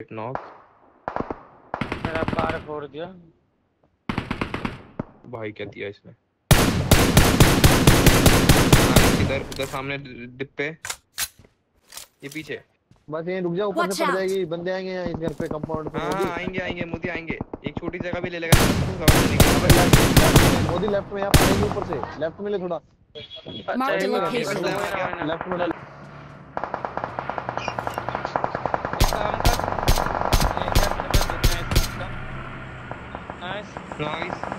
Knock मेरा car फोड़ दिया। भाई क्या दिया इसने? हाँ, इधर उधर सामने डिप पे ये पीछे। बस यहीं रुक जा ऊपर से पड़ जाएगी। बंदे आएँगे यहाँ इस घर पे कंपाउंड पे हाँ हाँ आएँगे आएँगे मोदी आएँगे। एक छोटी जगह भी ले लेगा लेफ़्ट लेफ़्ट में मोदी लेफ़्ट में यहाँ पड़ेगी ऊपर से। लेफ़्ट में ले थोड़ा। Mark the noise